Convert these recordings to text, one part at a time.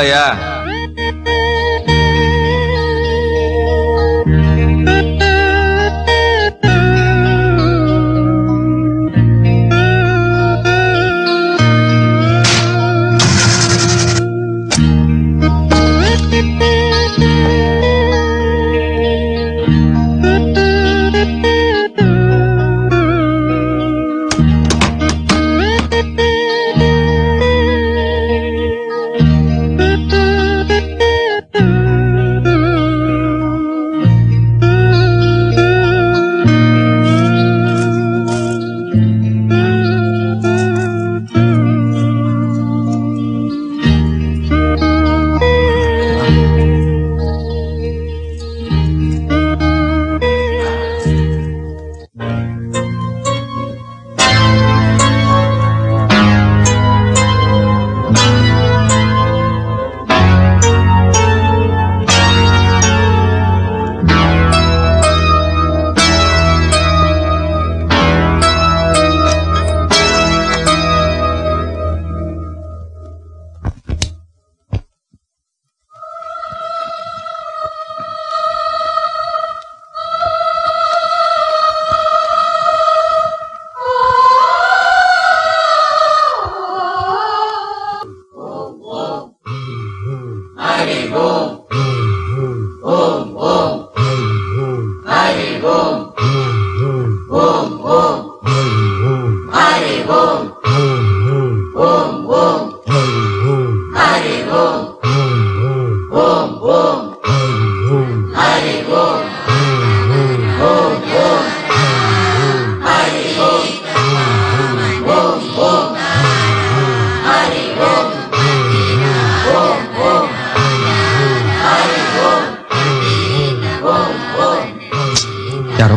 பெற்றால்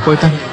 தான் பிள்ளையா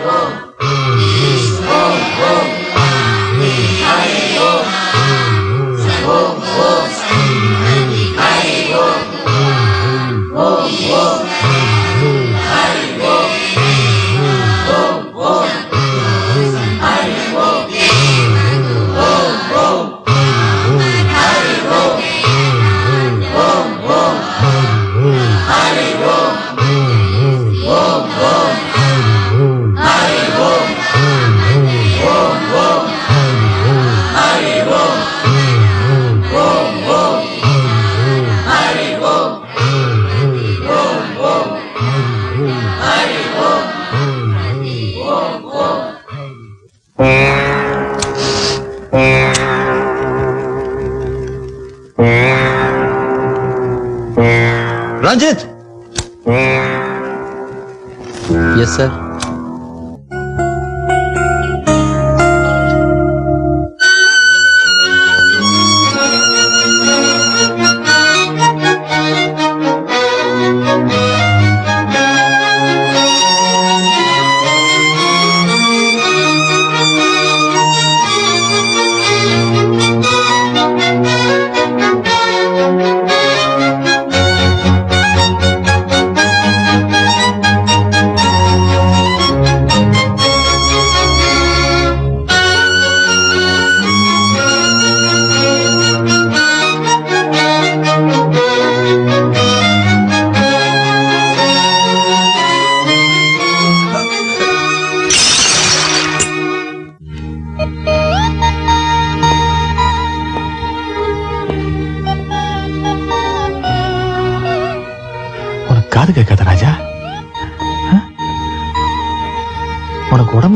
यस सर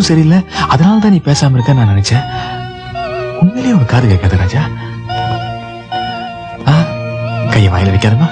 உடம்பு சரியில்லை. அதனால தான் நீ பேசாம இருக்க நான் நினைச்சேன். உண்மையிலேயே உன் காது கேட்காத ராஜா. ஆ, கையை வாயில வைக்காதமா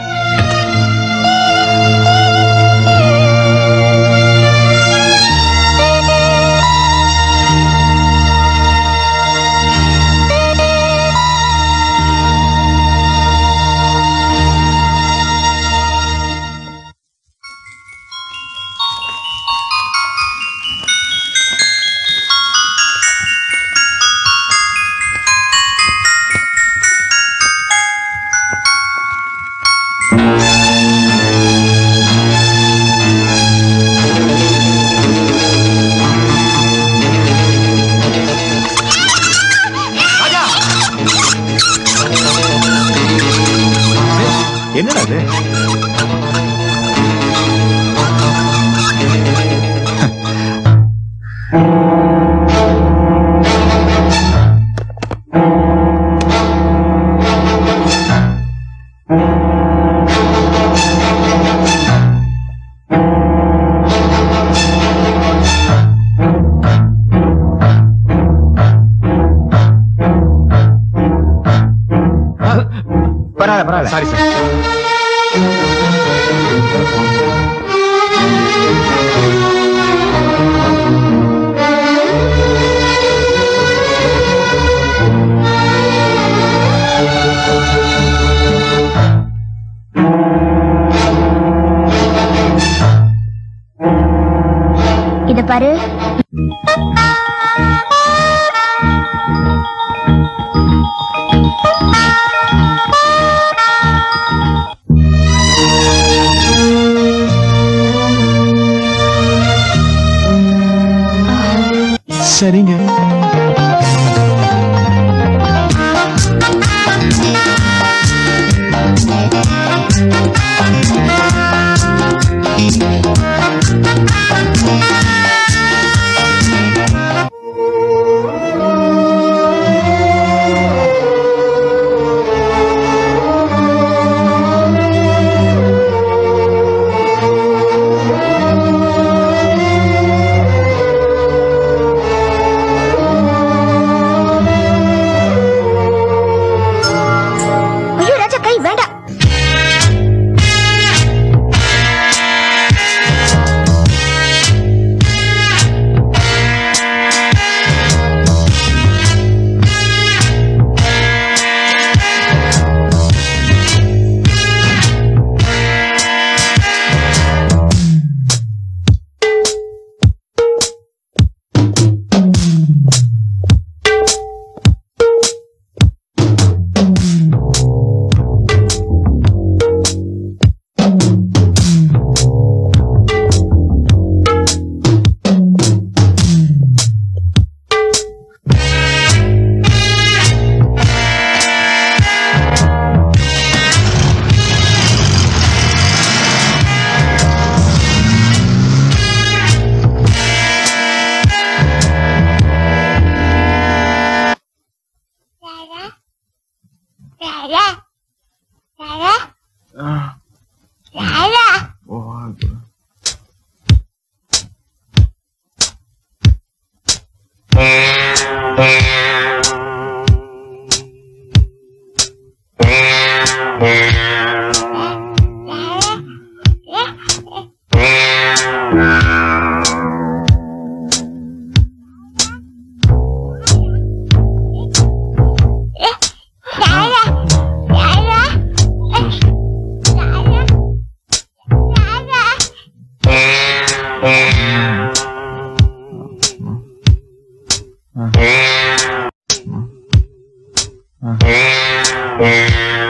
À.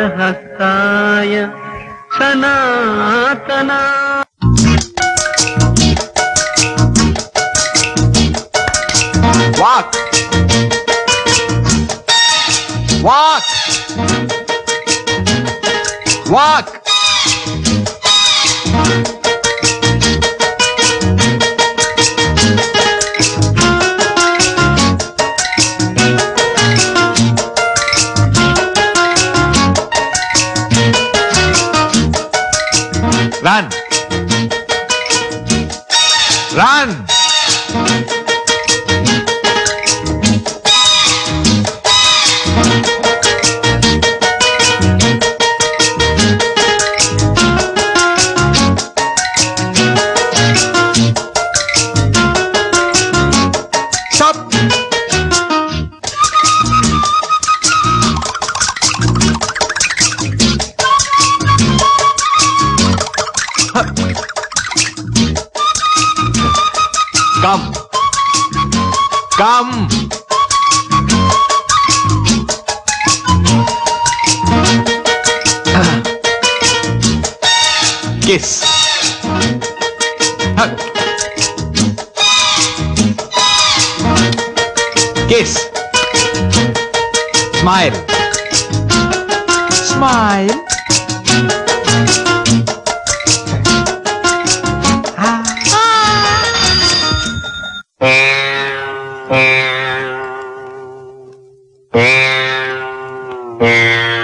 पिनाकहस्ताय Mm-hmm.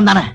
만나네.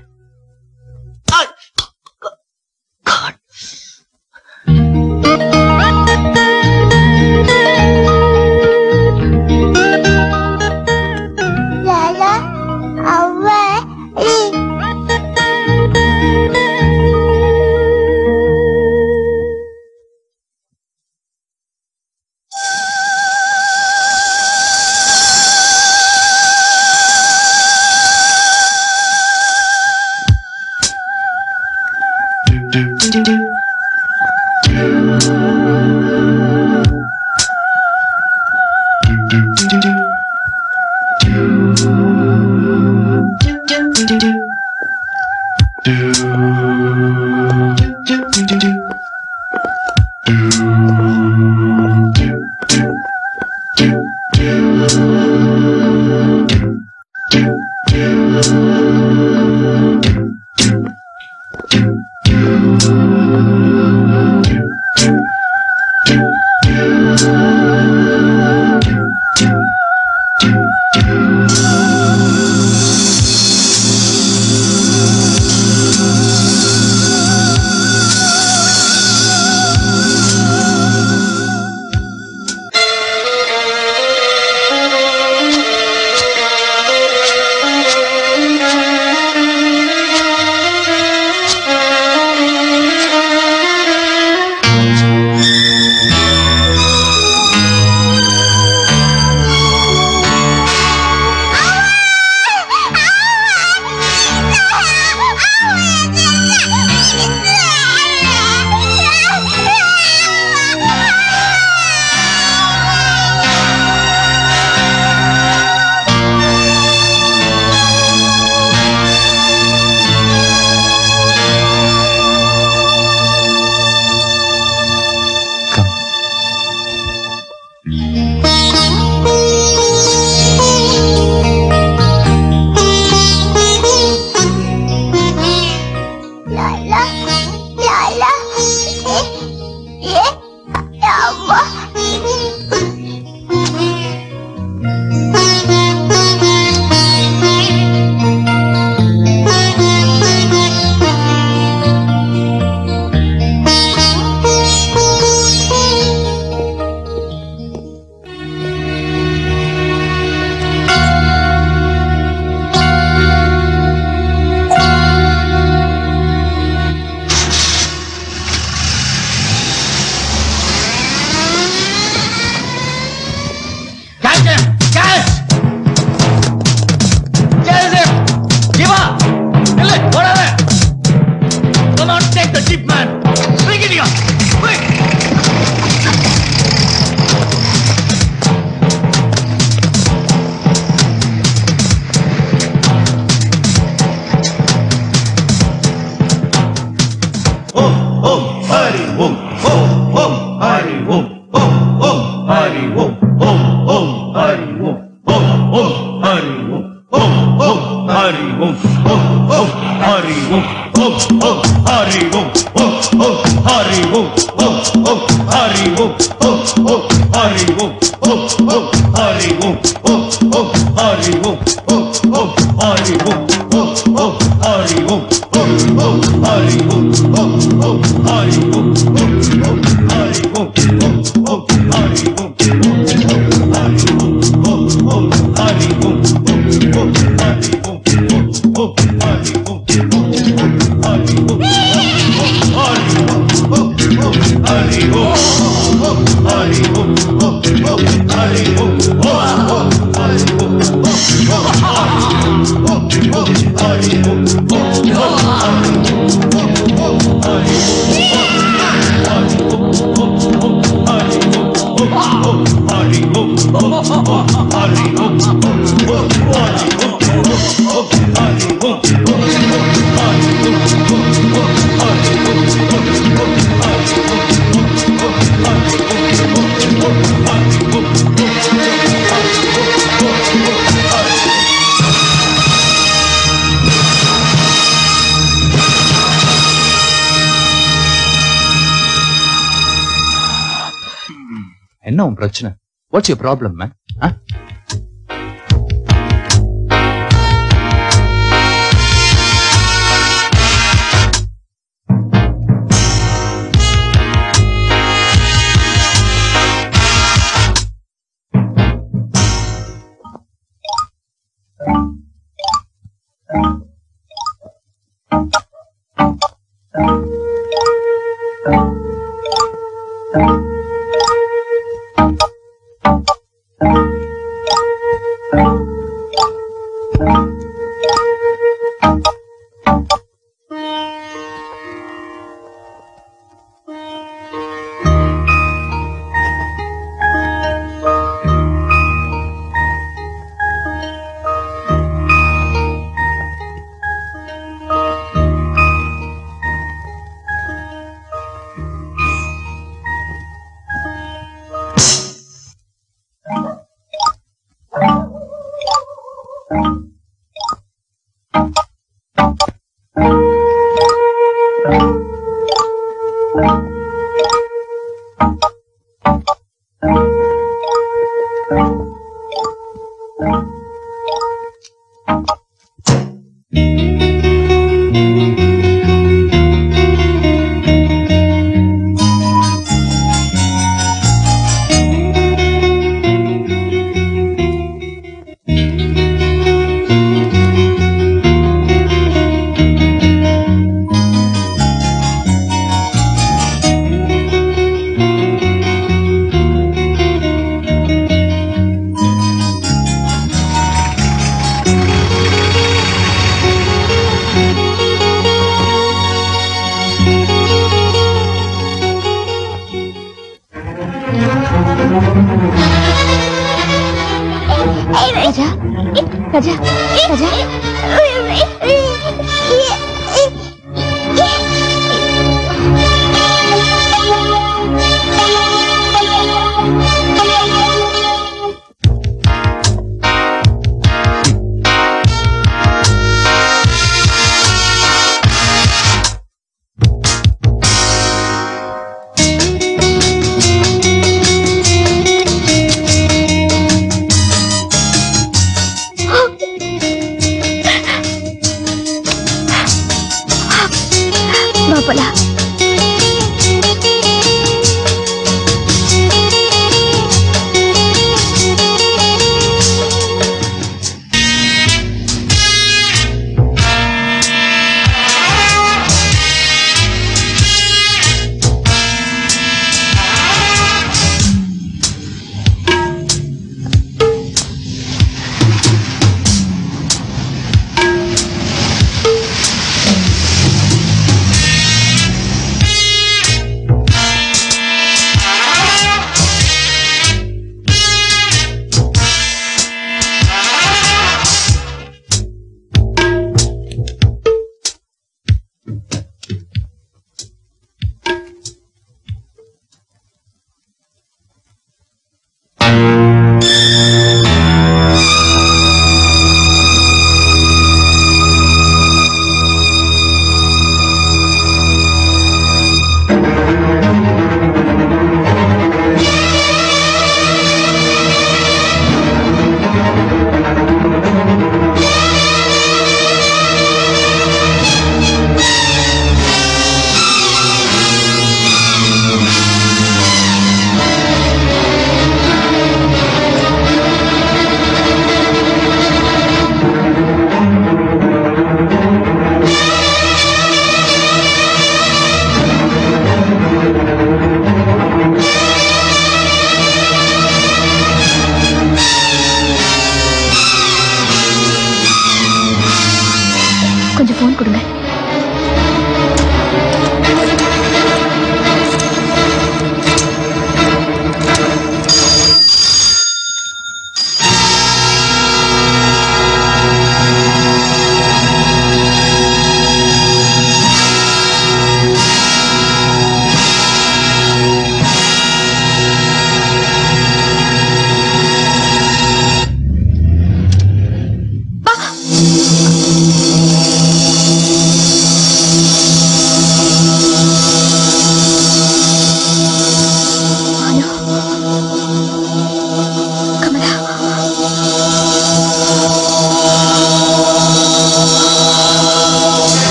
என்ன உன் பிரச்சனை. What's you problem man Raja Raja Raja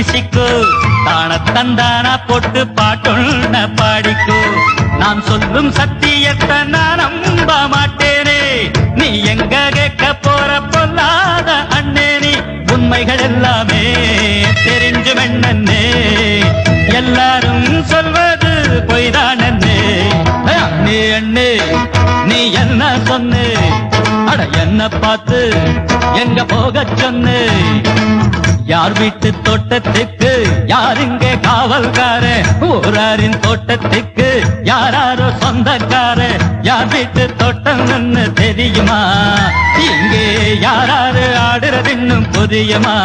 வீசிக்கோ தான தந்தானா போட்டு பாட்டுள்ள பாடிக்கோ. நான் சொல்லும் சத்தியத்தை நான் நம்ப மாட்டேனே. நீ எங்க கேட்க போற பொல்லாத அண்ணே நீ உண்மைகள் எல்லாமே தெரிஞ்சு வெண்ணே எல்லாரும் சொல்வது பொய்தான் அண்ணே அண்ணே அண்ணே நீ என்ன சொன்னு? அட என்ன பார்த்து எங்க போக சொன்னு? யார் வீட்டு தோட்டத்துக்கு? யார் இங்கே காவல்கார ஊராரின் தோட்டத்துக்கு யாராரோ சொந்தக்கார யார் வீட்டு தோட்டம்னு தெரியுமா? இங்கே யாராரு ஆடுறது இன்னும் புரியுமா?